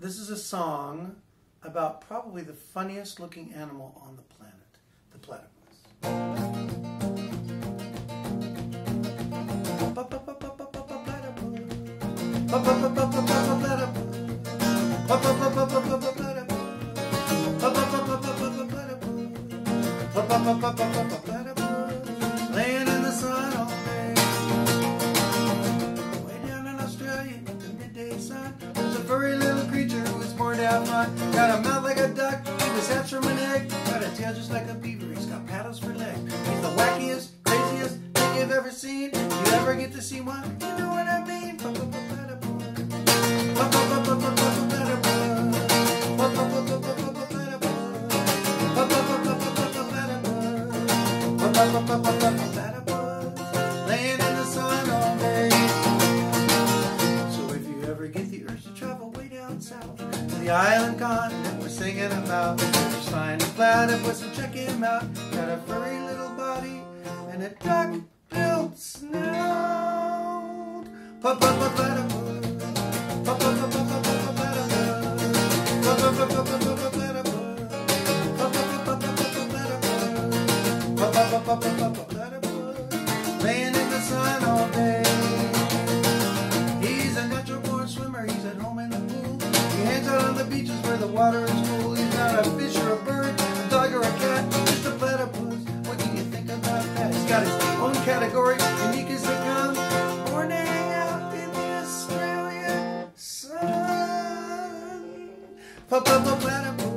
this is a song about probably the funniest looking animal on the planet, the platypus. Laying in the sun all day. Way down in Australia in the midday sun, furry little creature who was born to have fun. Got a mouth like a duck, he was hatched from an egg. Got a tail just like a beaver, he's got paddles for legs. He's the wackiest, craziest thing you've ever seen. You ever get to see one? You know what I mean? Laying the island continent we're singing about, just find a platypus and check him out. Got a furry little body and a duck-billed snout. Pa-pa-pa-platypus. Pa-pa-pa-pa-pa-pa-platypus. Pa-pa-pa-pa-pa-pa-platypus. Pa-pa-pa-pa-pa-platypus. Laying beaches where the water is cool. He's not a fish or a bird, a dog or a cat, just a platypus. What do you think about that? He's got his own category, unique as they come. Born out in the Australian sun. Pa-pa-pa-platypus.